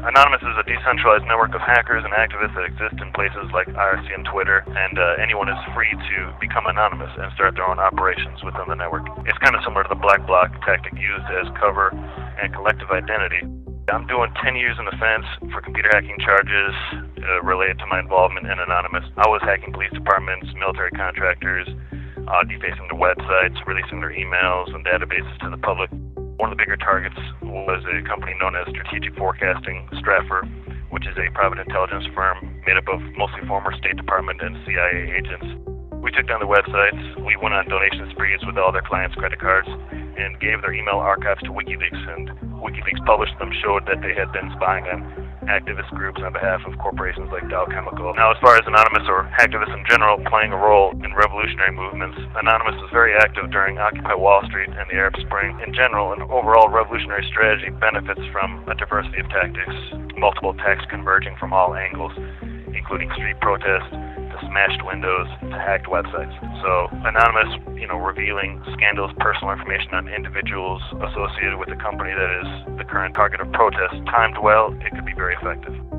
Anonymous is a decentralized network of hackers and activists that exist in places like IRC and Twitter, and uh, anyone is free to become anonymous and start their own operations within the network. It's kind of similar to the black bloc tactic used as cover and collective identity. I'm doing 10 years in defense for computer hacking charges uh, related to my involvement in Anonymous. I was hacking police departments, military contractors, uh, defacing their websites, releasing their emails and databases to the public. One of the bigger targets was a company known as Strategic Forecasting, Stratfor, which is a private intelligence firm made up of mostly former State Department and CIA agents. We took down the websites, we went on donation sprees with all their clients' credit cards, and gave their email archives to WikiLeaks. And WikiLeaks published them showed that they had been spying on activist groups on behalf of corporations like Dow Chemical. Now, as far as Anonymous or hacktivists in general playing a role in revolutionary movements, Anonymous was very active during Occupy Wall Street and the Arab Spring. In general, an overall revolutionary strategy benefits from a diversity of tactics, multiple attacks converging from all angles, including street protests, smashed windows, to hacked websites. So, Anonymous, you know, revealing scandalous personal information on individuals associated with a company that is the current target of protest, timed well, it very effective.